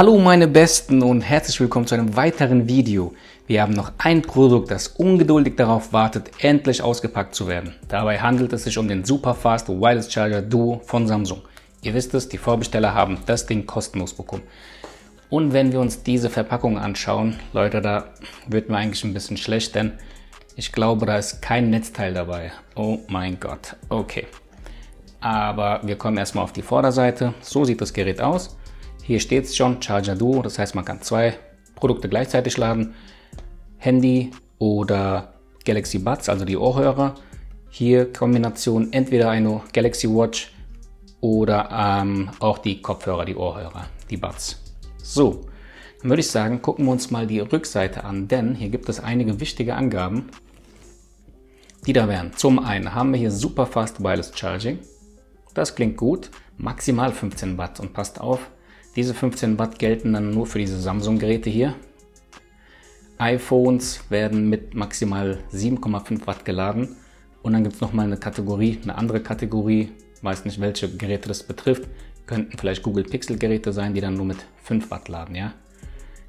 Hallo meine Besten und herzlich willkommen zu einem weiteren Video. Wir haben noch ein Produkt, das ungeduldig darauf wartet, endlich ausgepackt zu werden. Dabei handelt es sich um den Superfast Wireless Charger Duo von Samsung. Ihr wisst es, die Vorbesteller haben das Ding kostenlos bekommen. Und wenn wir uns diese Verpackung anschauen, Leute, da wird mir eigentlich ein bisschen schlecht, denn ich glaube, da ist kein Netzteil dabei. Oh mein Gott, okay. Aber wir kommen erstmal auf die Vorderseite. So sieht das Gerät aus. Hier steht es schon, Charger Duo, das heißt man kann zwei Produkte gleichzeitig laden. Handy oder Galaxy Buds, also die Ohrhörer. Hier Kombination entweder eine Galaxy Watch oder ähm, auch die Kopfhörer, die Ohrhörer, die Buds. So, dann würde ich sagen, gucken wir uns mal die Rückseite an, denn hier gibt es einige wichtige Angaben, die da wären. Zum einen haben wir hier Super Fast Wireless Charging. Das klingt gut, maximal 15 Watt und passt auf, diese 15 Watt gelten dann nur für diese Samsung-Geräte hier. iPhones werden mit maximal 7,5 Watt geladen. Und dann gibt es nochmal eine Kategorie, eine andere Kategorie, weiß nicht welche Geräte das betrifft. Könnten vielleicht Google Pixel Geräte sein, die dann nur mit 5 Watt laden, ja.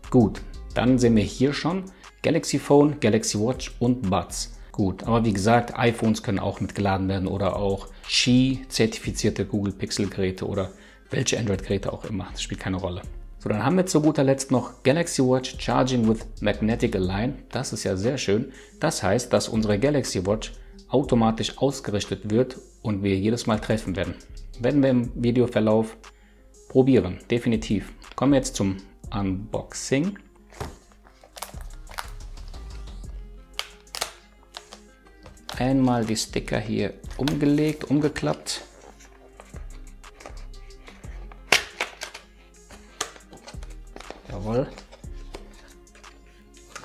Gut, dann sehen wir hier schon Galaxy Phone, Galaxy Watch und Buds. Gut, aber wie gesagt, iPhones können auch mitgeladen werden oder auch Qi-zertifizierte Google Pixel Geräte oder welche Android-Geräte auch immer, das spielt keine Rolle. So, dann haben wir zu guter Letzt noch Galaxy Watch Charging with Magnetic Align. Das ist ja sehr schön. Das heißt, dass unsere Galaxy Watch automatisch ausgerichtet wird und wir jedes Mal treffen werden. Werden wir im Videoverlauf probieren, definitiv. Kommen wir jetzt zum Unboxing. Einmal die Sticker hier umgelegt, umgeklappt. Jawohl.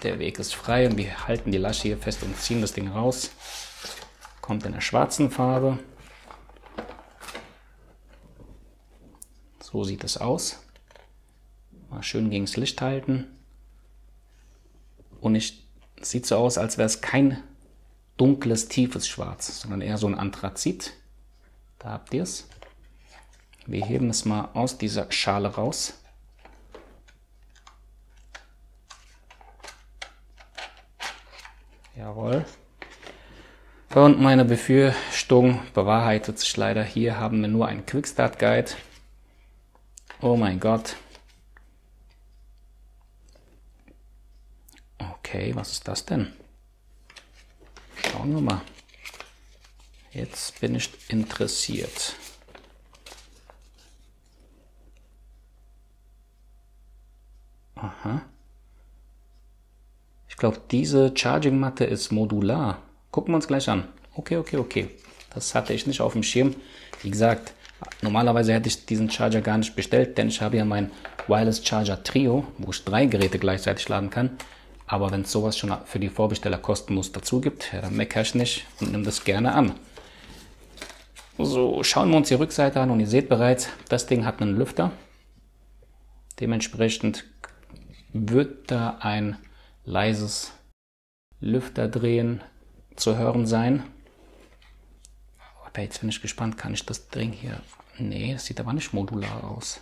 Der Weg ist frei und wir halten die Lasche hier fest und ziehen das Ding raus. Kommt in der schwarzen Farbe. So sieht es aus. Mal schön gegen das Licht halten. Und es sieht so aus, als wäre es kein dunkles, tiefes Schwarz, sondern eher so ein Anthrazit. Da habt ihr es. Wir heben es mal aus dieser Schale raus. Jawohl. Und meine Befürchtung bewahrheitet sich leider. Hier haben wir nur einen Quickstart Guide. Oh mein Gott. Okay, was ist das denn? Schauen wir mal. Jetzt bin ich interessiert. Aha. Ich glaube, diese Charging-Matte ist modular. Gucken wir uns gleich an. Okay, okay, okay. Das hatte ich nicht auf dem Schirm. Wie gesagt, normalerweise hätte ich diesen Charger gar nicht bestellt, denn ich habe ja mein Wireless Charger Trio, wo ich drei Geräte gleichzeitig laden kann. Aber wenn es sowas schon für die Vorbesteller kostenlos dazu gibt, ja, dann meckere ich nicht und nehme das gerne an. So, schauen wir uns die Rückseite an und ihr seht bereits, das Ding hat einen Lüfter. Dementsprechend wird da ein leises Lüfterdrehen zu hören sein. Aber jetzt bin ich gespannt, kann ich das Ding hier... Nee, das sieht aber nicht modular aus.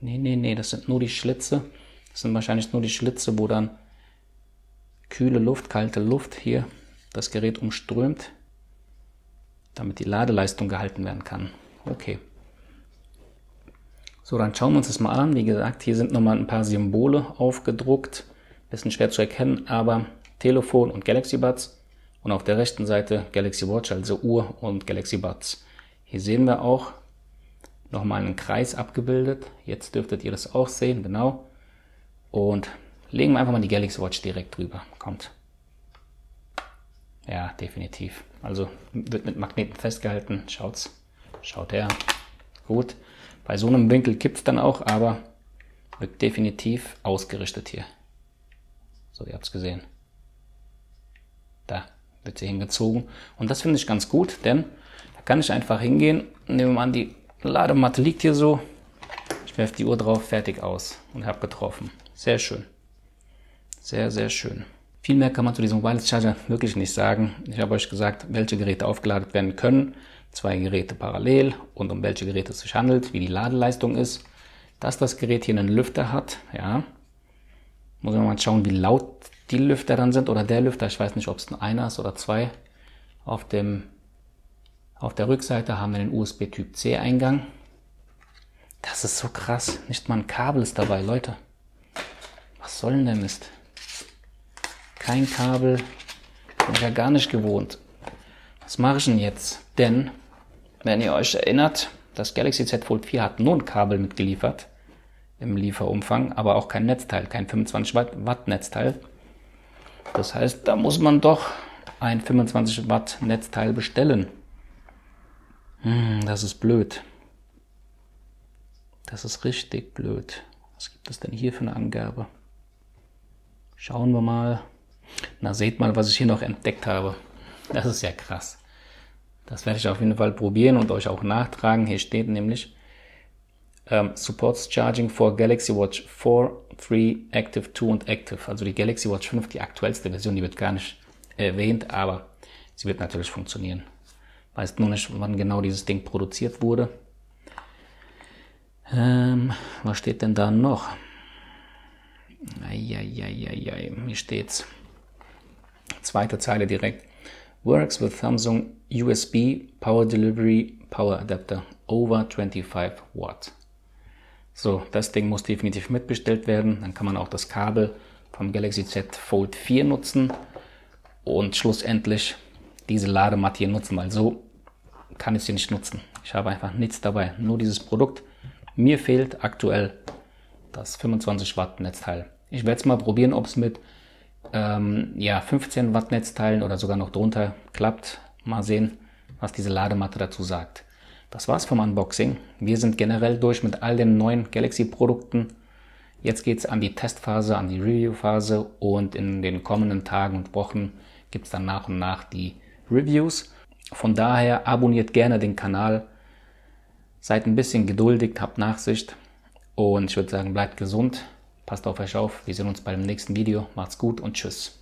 Nee, nee, nee, das sind nur die Schlitze. Das sind wahrscheinlich nur die Schlitze, wo dann kühle Luft, kalte Luft hier das Gerät umströmt, damit die Ladeleistung gehalten werden kann. Okay. So, dann schauen wir uns das mal an. Wie gesagt, hier sind nochmal ein paar Symbole aufgedruckt. Bisschen schwer zu erkennen, aber Telefon und Galaxy Buds. Und auf der rechten Seite Galaxy Watch, also Uhr und Galaxy Buds. Hier sehen wir auch nochmal einen Kreis abgebildet. Jetzt dürftet ihr das auch sehen, genau. Und legen wir einfach mal die Galaxy Watch direkt drüber. Kommt. Ja, definitiv. Also wird mit Magneten festgehalten. Schaut's. Schaut her. Gut. Bei so einem Winkel kippt dann auch, aber wird definitiv ausgerichtet hier. So, ihr habt es gesehen. Da wird sie hingezogen. Und das finde ich ganz gut, denn da kann ich einfach hingehen. Nehmen wir an, die Ladematte liegt hier so. Ich werfe die Uhr drauf, fertig aus und habe getroffen. Sehr schön. Sehr, sehr schön. Viel mehr kann man zu diesem Wireless Charger wirklich nicht sagen. Ich habe euch gesagt, welche Geräte aufgeladen werden können. Zwei Geräte parallel und um welche Geräte es sich handelt, wie die Ladeleistung ist. Dass das Gerät hier einen Lüfter hat, ja. Muss man mal schauen, wie laut die Lüfter dann sind oder der Lüfter. Ich weiß nicht, ob es einer ist oder zwei. Auf, dem, auf der Rückseite haben wir den USB Typ C Eingang. Das ist so krass. Nicht mal ein Kabel ist dabei, Leute. Was soll denn der Mist? Kein Kabel. Bin ich ja gar nicht gewohnt. Was mache ich denn jetzt? Denn, wenn ihr euch erinnert, das Galaxy Z Fold 4 hat nur ein Kabel mitgeliefert im Lieferumfang, aber auch kein Netzteil, kein 25 Watt Netzteil. Das heißt, da muss man doch ein 25 Watt Netzteil bestellen. Hm, das ist blöd. Das ist richtig blöd. Was gibt es denn hier für eine Angabe? Schauen wir mal. Na, seht mal, was ich hier noch entdeckt habe. Das ist ja krass. Das werde ich auf jeden Fall probieren und euch auch nachtragen. Hier steht nämlich ähm, Supports Charging for Galaxy Watch 4, 3, Active 2 und Active. Also die Galaxy Watch 5, die aktuellste Version, die wird gar nicht erwähnt, aber sie wird natürlich funktionieren. Weiß nur nicht, wann genau dieses Ding produziert wurde. Ähm, was steht denn da noch? Eieieiei, hier steht's. Zweite Zeile direkt. Works with Samsung USB Power Delivery Power Adapter over 25 Watt. So, das Ding muss definitiv mitbestellt werden. Dann kann man auch das Kabel vom Galaxy Z Fold 4 nutzen und schlussendlich diese Ladematte hier nutzen, weil so kann ich sie nicht nutzen. Ich habe einfach nichts dabei, nur dieses Produkt. Mir fehlt aktuell das 25 Watt Netzteil. Ich werde es mal probieren, ob es mit ähm, ja, 15 Watt Netzteilen oder sogar noch drunter klappt. Mal sehen, was diese Ladematte dazu sagt. Das war's vom Unboxing. Wir sind generell durch mit all den neuen Galaxy-Produkten. Jetzt geht's an die Testphase, an die Review-Phase und in den kommenden Tagen und Wochen gibt's dann nach und nach die Reviews. Von daher abonniert gerne den Kanal, seid ein bisschen geduldig, habt Nachsicht und ich würde sagen, bleibt gesund, passt auf euch auf. Wir sehen uns beim nächsten Video. Macht's gut und tschüss.